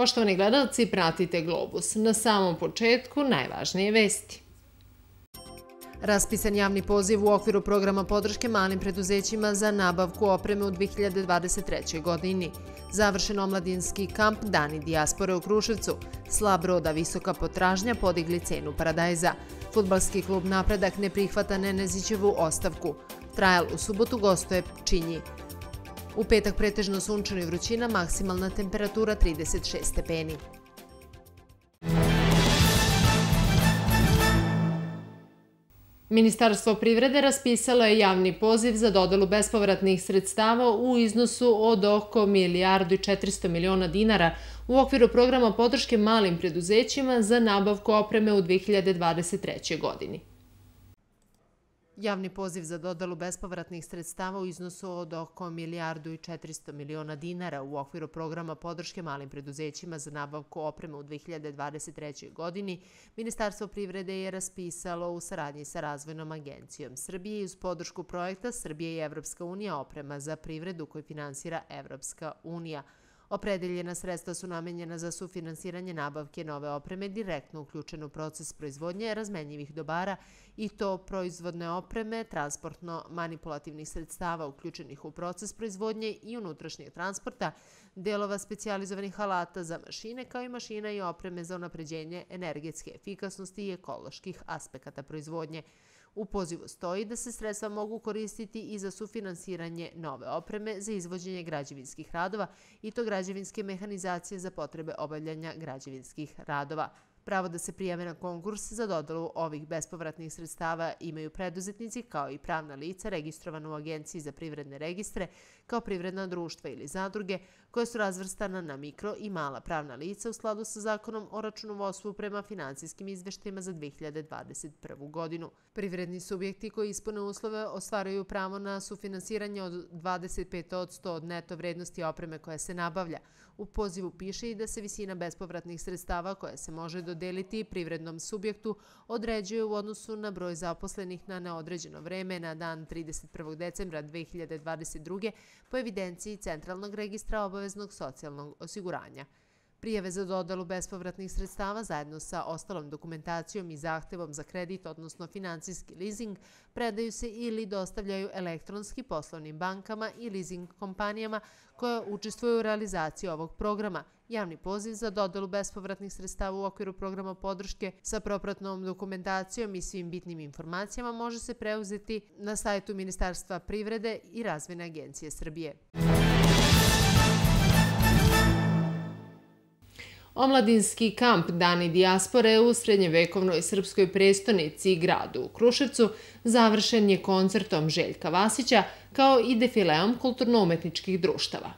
Poštovani gledalci, pratite Globus. Na samom početku najvažnije vesti. Raspisan javni poziv u okviru programa podrške malim preduzećima za nabavku opreme u 2023. godini. Završen omladinski kamp Dani Dijaspore u Kruševcu. Slab roda visoka potražnja podigli cenu paradajza. Futbalski klub Napredak ne prihvata Nenezićevu ostavku. Trajal u subotu gostoje Činji. U petak pretežno sunčano i vrućina, maksimalna temperatura 36 stepeni. Ministarstvo privrede raspisalo je javni poziv za dodelu bespovratnih sredstava u iznosu od oko milijardu i 400 miliona dinara u okviru programa podrške malim preduzećima za nabavku opreme u 2023. godini. Javni poziv za dodelu bespovratnih sredstava u iznosu od oko milijardu i 400 miliona dinara u okviru programa podrške malim preduzećima za nabavku opreme u 2023. godini Ministarstvo privrede je raspisalo u saradnji sa Razvojnom agencijom Srbije i uz podršku projekta Srbije i Evropska unija oprema za privredu koju finansira Evropska unija – Opredeljena sredstva su namenjena za sufinansiranje nabavke nove opreme direktno uključenu u proces proizvodnje razmenjivih dobara i to proizvodne opreme, transportno-manipulativnih sredstava uključenih u proces proizvodnje i unutrašnjeg transporta, delova specializovanih alata za mašine kao i mašina i opreme za unapređenje energetske efikasnosti i ekoloških aspekata proizvodnje. U pozivu stoji da se sredstva mogu koristiti i za sufinansiranje nove opreme za izvođenje građevinskih radova i to građevinske mehanizacije za potrebe obavljanja građevinskih radova. Pravo da se prijave na konkurs za dodelu ovih bespovratnih sredstava imaju preduzetnici kao i pravna lica registrovana u Agenciji za privredne registre kao privredna društva ili zadruge koje su razvrstana na mikro i mala pravna lica u skladu sa zakonom o računovodstvu prema financijskim izveštajima za 2021. godinu. Privredni subjekti koji ispune uslove ostvaraju pravo na sufinansiranje od 25% od neto vrednosti opreme koja se nabavlja. U pozivu piše i da se visina bespovratnih sredstava koja se može dodeliti privrednom subjektu određuje u odnosu na broj zaposlenih na neodređeno vreme na dan 31. decembra 2022. po evidenciji Centralnog registra obaveznog socijalnog osiguranja. Prijeve za dodelu bespovratnih sredstava zajedno sa ostalom dokumentacijom i zahtevom za kredit, odnosno financijski leasing, predaju se ili dostavljaju elektronski poslovnim bankama i leasing kompanijama koje učestvuju u realizaciji ovog programa. Javni poziv za dodelu bespovratnih sredstava u okviru programa podrške sa propratnom dokumentacijom i svim bitnim informacijama može se preuzeti na sajtu Ministarstva privrede i Razvojne agencije Srbije. Omladinski kamp Dani Dijaspore u srednjevekovnoj srpskoj prestonici i gradu u Kruševcu završen je koncertom Željka Vasića kao i defileom kulturno-umetničkih društava.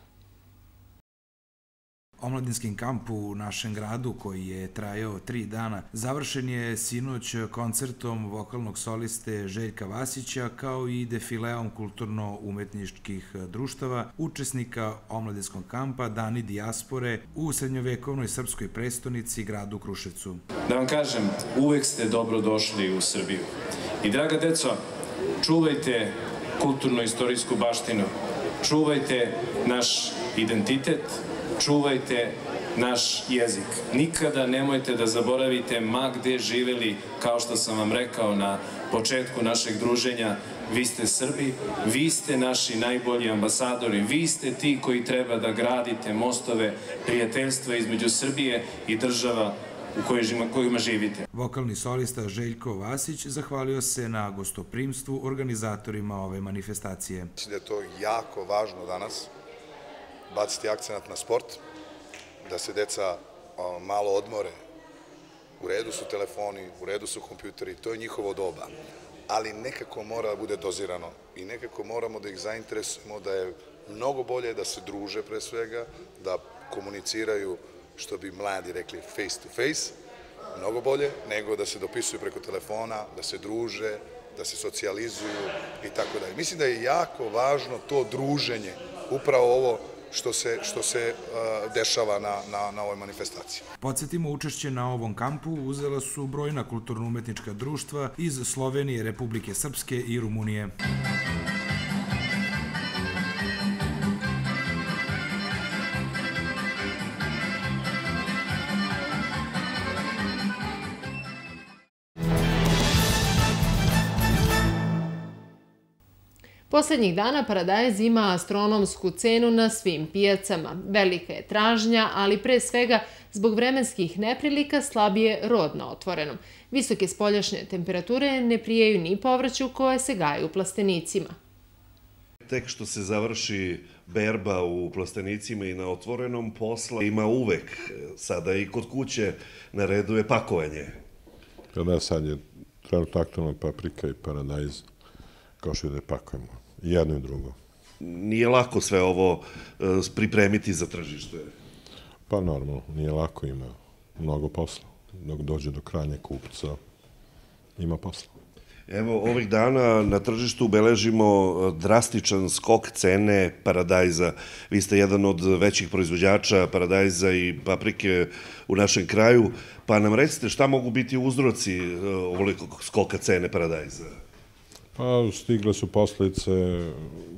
Omladinskim kamp u našem gradu koji je trajao tri dana završen je sinoć koncertom vokalnog soliste Željka Vasića kao i defileom kulturno-umetničkih društava učesnika Omladinskog kampa Dani Dijaspore u srednjovekovnoj srpskoj prestonici gradu Kruševcu. Da vam kažem, uvek ste dobro došli u Srbiju. I draga deco, čuvajte kulturno-istorijsku baštinu, čuvajte naš identitet, čuvajte naš jezik. Nikada nemojte da zaboravite ma gde živeli, kao što sam vam rekao na početku našeg druženja, vi ste Srbi, vi ste naši najbolji ambasadori, vi ste ti koji treba da gradite mostove prijateljstva između Srbije i država u kojima, kojima živite. Vokalni solista Željko Vasić zahvalio se na gostoprimstvu organizatorima ove manifestacije. Mislim da je to jako važno danas, baciti akcenat na sport, da se deca malo odmore. U redu su telefoni, u redu su kompjuteri, to je njihovo doba. Ali nekako mora da bude dozirano i nekako moramo da ih zainteresujemo da je mnogo bolje da se druže pre svega, da komuniciraju, što bi mladi rekli, face to face, mnogo bolje nego da se dopisuju preko telefona, da se druže, da se socijalizuju i tako dalje. Mislim da je jako važno to druženje, upravo ovo što se, što se uh, dešava na, na, na ovoj manifestaciji. Podsjetimo, učešće na ovom kampu uzela su brojna kulturno-umetnička društva iz Slovenije, Republike Srpske i Rumunije. Poslednjih dana paradajz ima astronomsku cenu na svim pijacama. Velika je tražnja, ali pre svega zbog vremenskih neprilika slabije rod na otvorenom. Visoke spoljašnje temperature ne prijeju ni povrću koje se gaju u plastenicima. Tek što se završi berba u plastenicima i na otvorenom posla, ima uvek, sada i kod kuće, na redu je pakovanje. Pa da, sad je trenutno aktualna paprika i paradajz, kao što je da je pakujemo. Jedno i drugo. Nije lako sve ovo e, pripremiti za tržište. Pa normalno, nije lako, ima mnogo posla. Dok dođe do krajnje kupca, ima posla. Evo, ovih dana na tržištu beležimo e, drastičan skok cene paradajza. Vi ste jedan od većih proizvođača paradajza i paprike u našem kraju, pa nam recite šta mogu biti uzroci e, ovolikog skoka cene paradajza? Pa stigle su posljedice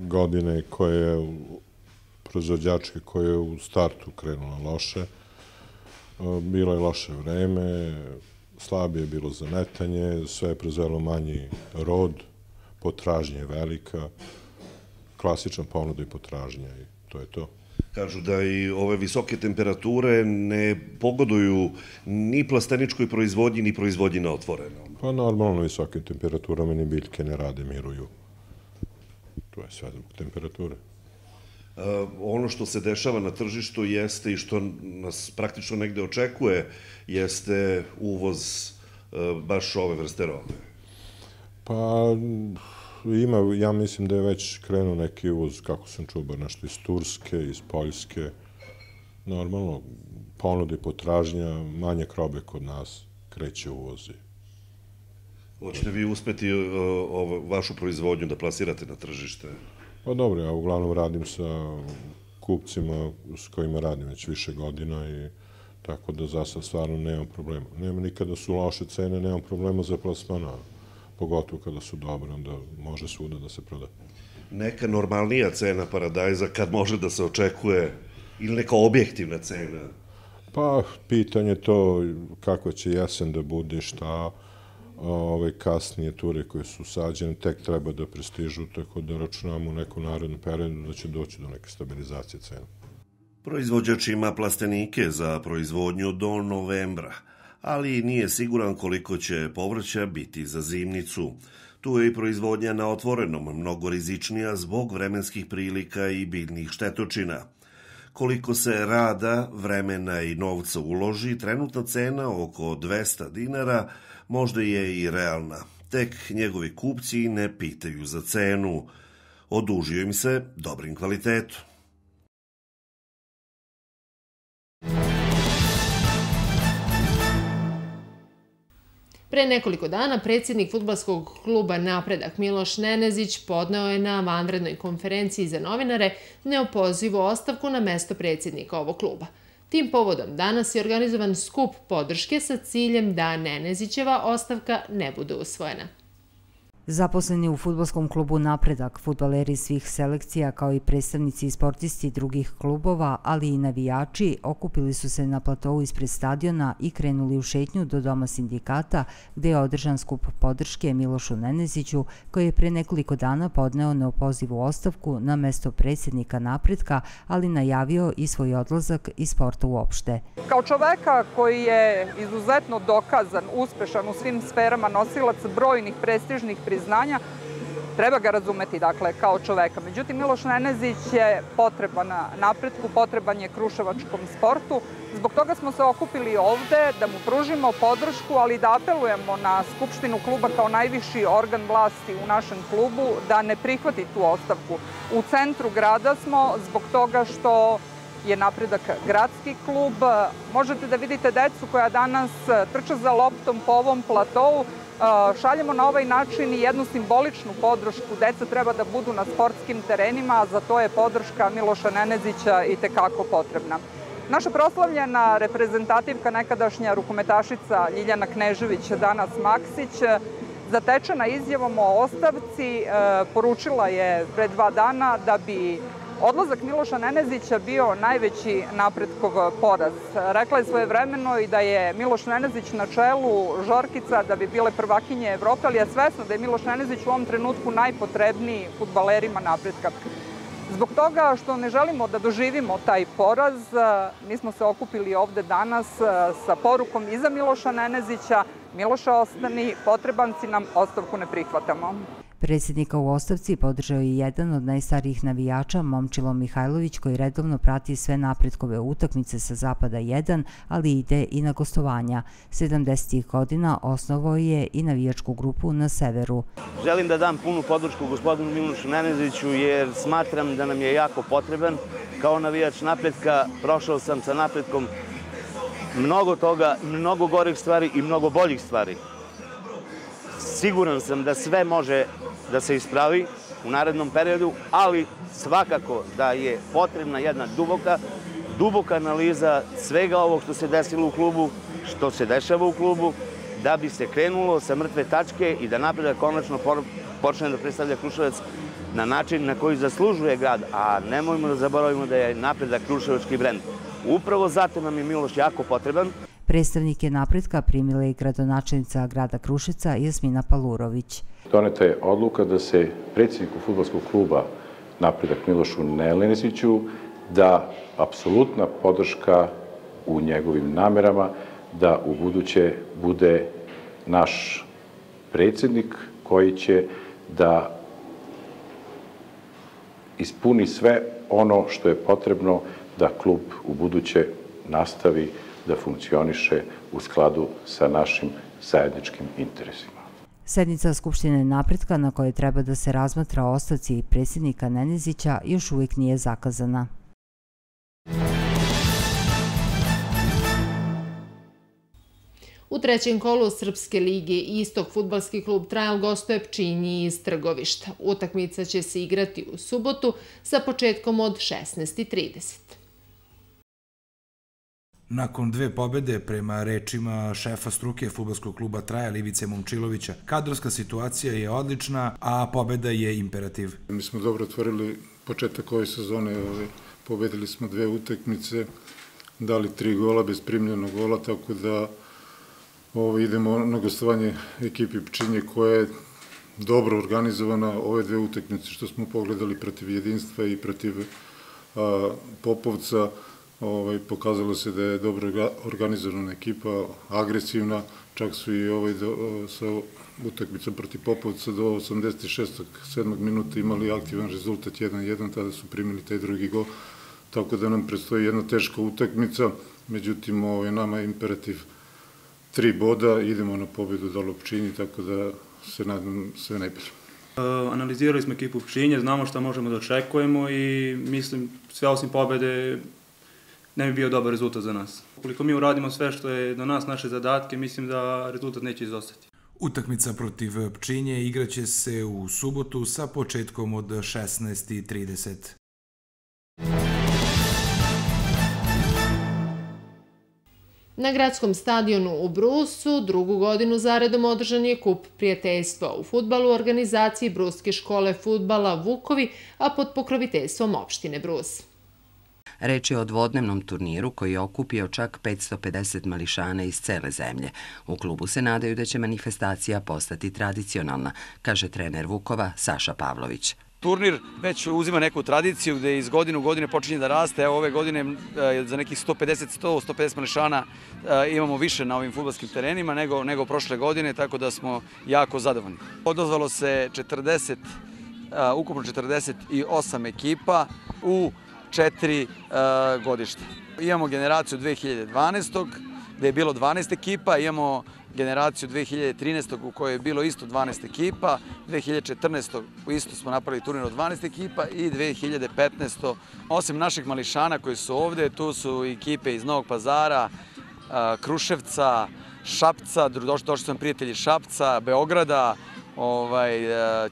godine koje proizvođačke koje je u startu krenula loše. E, bilo je loše vreme, slabije je bilo zametanje, sve je proizvelo manji rod, potražnja je velika, klasična ponuda i potražnja i to je to. Kažu da i ove visoke temperature ne pogoduju ni plasteničkoj proizvodnji, ni proizvodnji na otvorenom. Pa normalno visoke temperaturama ni biljke ne rade, miruju. To je sve zbog temperature. Uh, ono što se dešava na tržištu jeste i što nas praktično negde očekuje jeste uvoz uh, baš ove vrste robe. Pa ima, ja mislim da je već krenuo neki uvoz, kako sam čuo, bar nešto iz Turske, iz Poljske. Normalno, ponuda i potražnja, manje krobe kod nas kreće uvozi. Hoćete vi uspeti uh, ovo, vašu proizvodnju da plasirate na tržište? Pa dobro, ja uglavnom radim sa kupcima s kojima radim već više godina i tako da za sad stvarno nemam problema. Nema nikada su loše cene, nemam problema za plasmana, pogotovo kada su dobre, onda može svuda da se proda. Neka normalnija cena paradajza kad može da se očekuje ili neka objektivna cena? Pa, pitanje to kako će jesen da bude, šta, ove kasnije ture koje su sađene tek treba da prestižu, tako da računamo u nekom narednom periodu da će doći do neke stabilizacije cena. Proizvođač ima plastenike za proizvodnju do novembra, ali nije siguran koliko će povrća biti za zimnicu. Tu je i proizvodnja na otvorenom, mnogo rizičnija zbog vremenskih prilika i biljnih štetočina. Koliko se rada, vremena i novca uloži, trenutna cena oko 200 dinara možda je i realna. Tek njegovi kupci ne pitaju za cenu. Odužio im se dobrim kvalitetom. Pre nekoliko dana predsjednik futbalskog kluba Napredak Miloš Nenezić podneo je na vanrednoj konferenciji za novinare neopozivu ostavku na mesto predsjednika ovog kluba. Tim povodom danas je organizovan skup podrške sa ciljem da Nenezićeva ostavka ne bude usvojena. Zaposleni u futbolskom klubu Napredak, futbaleri svih selekcija kao i predstavnici i sportisti drugih klubova, ali i navijači, okupili su se na platovu ispred stadiona i krenuli u šetnju do Doma sindikata, gde je održan skup podrške Milošu Neneziću, koji je pre nekoliko dana podneo neopozivu ostavku na mesto predsjednika Napredka, ali najavio i svoj odlazak iz sporta uopšte. Kao čoveka koji je izuzetno dokazan, uspešan u svim sferama, nosilac brojnih prestižnih priznanja, treba ga razumeti, dakle, kao čoveka. Međutim, Miloš Nenezić je potreban na napretku, potreban je kruševačkom sportu. Zbog toga smo se okupili ovde da mu pružimo podršku, ali da apelujemo na Skupštinu kluba kao najviši organ vlasti u našem klubu da ne prihvati tu ostavku. U centru grada smo zbog toga što je napredak gradski klub. Možete da vidite decu koja danas trča za loptom po ovom platovu šaljemo na ovaj način i jednu simboličnu podršku. Deca treba da budu na sportskim terenima, a za to je podrška Miloša Nenezića i tekako potrebna. Naša proslavljena reprezentativka, nekadašnja rukometašica Ljiljana Knežević, danas Maksić, zatečena izjavom o ostavci, poručila je pre dva dana da bi odlazak Miloša Nenezića bio najveći napredkov poraz. Rekla je svoje vremeno i da je Miloš Nenezić na čelu Žorkica da bi bile prvakinje Evrope, ali je svesno da je Miloš Nenezić u ovom trenutku najpotrebniji futbalerima napredka. Zbog toga što ne želimo da doživimo taj poraz, mi smo se okupili ovde danas sa porukom iza Miloša Nenezića. Miloša ostani, potreban si nam, ostavku ne prihvatamo. Predsjednika u ostavci podržao je jedan od najstarijih navijača, Momčilo Mihajlović, koji redovno prati sve napredkove utakmice sa Zapada 1, ali ide i na gostovanja. 70. godina osnovao je i navijačku grupu na severu. Želim da dam punu podršku gospodinu Milošu Neneziću jer smatram da nam je jako potreban. Kao navijač napredka prošao sam sa napredkom mnogo toga, mnogo gorih stvari i mnogo boljih stvari. Siguran sam da sve može da se ispravi u narednom periodu, ali svakako da je potrebna jedna duboka, duboka analiza svega ovog što se desilo u klubu, što se dešava u klubu, da bi se krenulo sa mrtve tačke i da napredak konačno počne da predstavlja Kruševac na način na koji zaslužuje grad, a nemojmo da zaboravimo da je napredak Kruševački brend. Upravo zato nam je Miloš jako potreban. Predstavnike napretka primila i gradonačelnica grada Krušeca Jasmina Palurović. Doneta je odluka da se predsjedniku futbolskog kluba napredak Milošu Neleneziću da apsolutna podrška u njegovim namerama da u buduće bude naš predsjednik koji će da ispuni sve ono što je potrebno da klub u buduće nastavi da funkcioniše u skladu sa našim zajedničkim interesima. Sednica Skupštine napretka na kojoj treba da se razmatra ostavci predsjednika Nenezića još uvijek nije zakazana. U trećem kolu Srpske lige Istok futbalski klub Trajal gostuje Pčinji iz Trgovišta. Utakmica će se igrati u subotu sa početkom od 16.30. Nakon dve pobede prema rečima šefa struke futbolskog kluba Traja Livice Momčilovića, kadrovska situacija je odlična, a pobeda je imperativ. Mi smo dobro otvorili početak ove sezone, ove, pobedili smo dve utekmice, dali tri gola bez primljenog gola, tako da ovo, idemo na gostovanje ekipi Pčinje koja je dobro organizovana ove dve utekmice što smo pogledali protiv jedinstva i protiv a, Popovca ovaj, pokazalo se da je dobro organizovana ekipa, agresivna, čak su i ovaj do, sa utakmicom protiv Popovca do 86. 7. minuta imali aktivan rezultat 1-1, tada su primili taj drugi gol, tako da nam predstoji jedna teška utakmica, međutim ovaj, nama je imperativ tri boda, idemo na pobedu do Lopčini, tako da se nadam sve najbolje. Uh, analizirali smo ekipu Pčinje, znamo šta možemo da očekujemo i mislim sve osim pobede ne bi bio dobar rezultat za nas. Ukoliko mi uradimo sve što je do nas, naše zadatke, mislim da rezultat neće izostati. Utakmica protiv Pčinje igraće se u subotu sa početkom od 16.30. Na gradskom stadionu u Brusu drugu godinu zaredom održan je kup prijateljstva u futbalu organizaciji Bruske škole futbala Vukovi, a pod pokroviteljstvom opštine Brus. Reč je o dvodnevnom turniru koji je okupio čak 550 mališana iz cele zemlje. U klubu se nadaju da će manifestacija postati tradicionalna, kaže trener Vukova Saša Pavlović. Turnir već uzima neku tradiciju gde iz godine u godine počinje da raste. Evo ove godine e, za nekih 150, 100, 150 mališana e, imamo više na ovim futbolskim terenima nego, nego prošle godine, tako da smo jako zadovoljni. Odozvalo se 40, e, ukupno 48 ekipa u četiri uh, godište. Imamo generaciju 2012. gde je bilo 12 ekipa, imamo generaciju 2013. u kojoj je bilo isto 12 ekipa, 2014. isto smo napravili turnir od 12 ekipa i 2015. Osim naših mališana koji su ovde, tu su ekipe iz Novog pazara, uh, Kruševca, Šapca, došli sam prijatelji Šapca, Beograda, ovaj,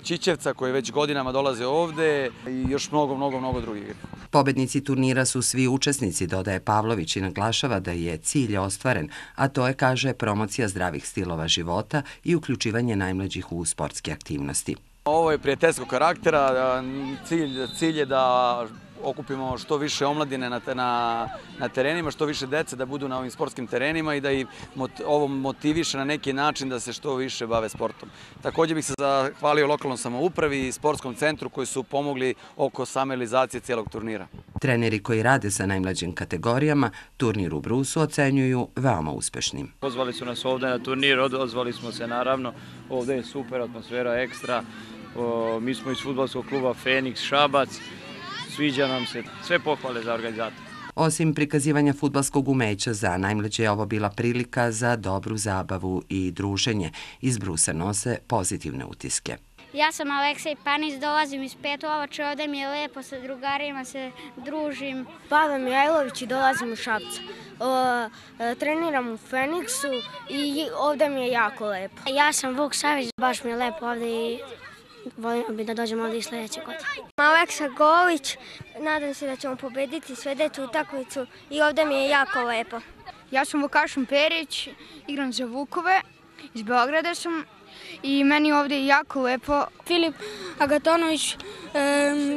Čićevca koji već godinama dolaze ovde i još mnogo, mnogo, mnogo drugih. Pobednici turnira su svi učesnici, dodaje Pavlović i naglašava da je cilj ostvaren, a to je, kaže, promocija zdravih stilova života i uključivanje najmlađih u sportske aktivnosti. Ovo je prijateljskog karaktera, cilj, cilj je da okupimo što više omladine na, na, na terenima, što više dece da budu na ovim sportskim terenima i da i mot, ovo motiviše na neki način da se što više bave sportom. Takođe bih se zahvalio lokalnom samoupravi i sportskom centru koji su pomogli oko same realizacije cijelog turnira. Treneri koji rade sa najmlađim kategorijama turnir u Brusu ocenjuju veoma uspešnim. Pozvali su nas ovde na turnir, odozvali smo se naravno, ovde je super atmosfera, ekstra, o, mi smo iz futbolskog kluba Feniks Šabac, sviđa nam se, sve pohvale za organizator. Osim prikazivanja futbalskog umeća, za najmlađe je ovo bila prilika za dobru zabavu i druženje. Iz Brusa nose pozitivne utiske. Ja sam Aleksej Panić, dolazim iz Petovača, ovde mi je lepo, sa drugarima se družim. Pavel Mijajlović i dolazim u Šapca. O, e, treniram u Feniksu i ovde mi je jako lepo. Ja sam Vuk Savić, baš mi je lepo ovde i volim bi da dođemo ovde i sledeće godine. Aleksa Golić, nadam se da ćemo pobediti svedeću utakmicu i ovde mi je jako lepo. Ja sam Vukašin Perić, igram za Vukove, iz Beograda sam i meni ovde je jako lepo. Filip Agatonović, e,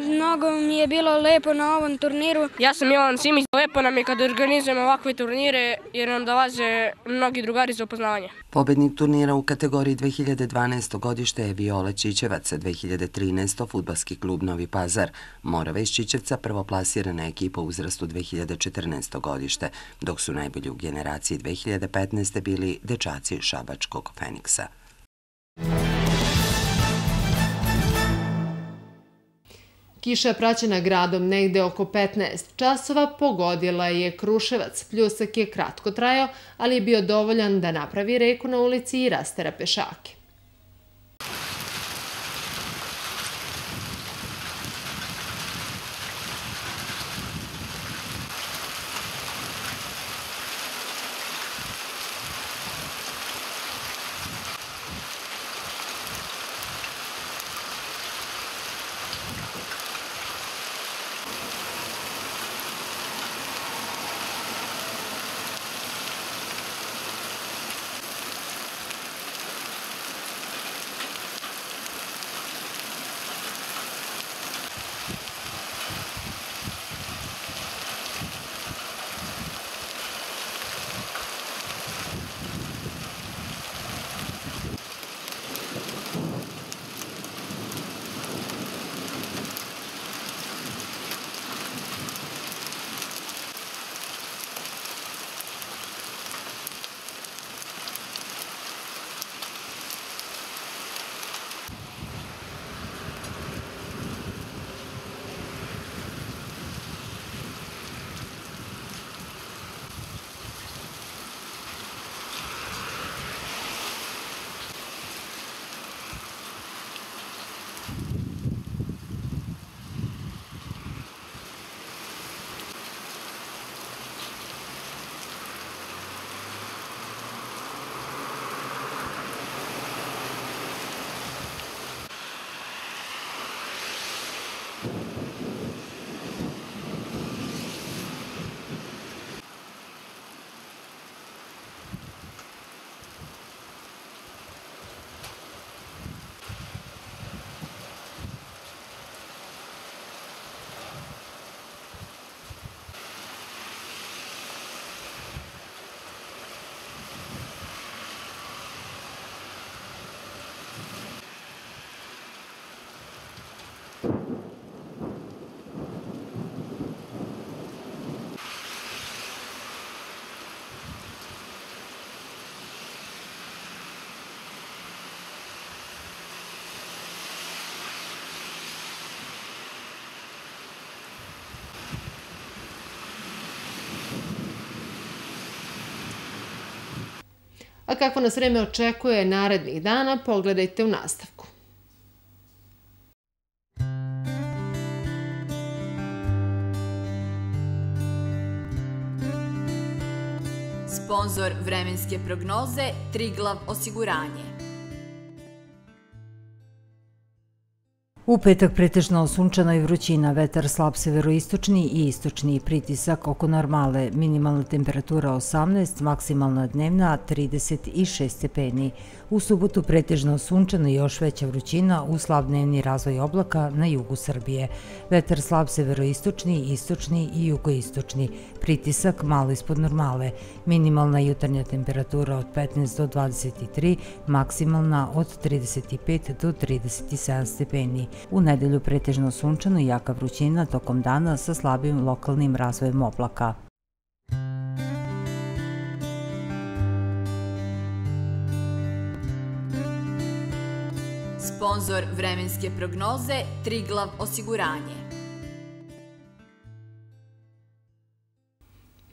mnogo mi je bilo lepo na ovom turniru. Ja sam Jovan Simić, lepo nam je kad organizujemo ovakve turnire jer nam dolaze mnogi drugari za upoznavanje. Pobednik turnira u kategoriji 2012. godište je Viola Čičevac, 2013. futbalski klub Novi Pazar. Morava iz Čičevca prvoplasirana ekipa u uzrastu 2014. godište, dok su najbolji u generaciji 2015. bili dečaci Šabačkog Feniksa. Kiša praćena gradom negde oko 15 časova, pogodila je Kruševac. Pljusak je kratko trajao, ali je bio dovoljan da napravi reku na ulici i rastera pešake. Kako nas vreme očekuje narednih dana, pogledajte u nastavku. Sponzor vremenske prognoze Triglav osiguranje. U petak pretežno sunčano i vrućina, vetar slab severoistočni i istočni pritisak oko normale, minimalna temperatura 18, maksimalna dnevna 36 stepeni. U subotu pretežno sunčano i još veća vrućina u slab dnevni razvoj oblaka na jugu Srbije. Vetar slab severoistočni, istočni i jugoistočni, pritisak malo ispod normale, minimalna jutarnja temperatura od 15 do 23, maksimalna od 35 do 37 stepeni. U nedelju pretežno sunčano i jaka vrućina tokom dana sa slabim lokalnim razvojem oblaka. Sponzor vremenske prognoze Triglav osiguranje.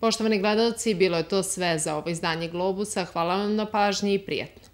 Poštovani gledalci, bilo je to sve za ovo izdanje Globusa. Hvala vam na pažnji i prijatno.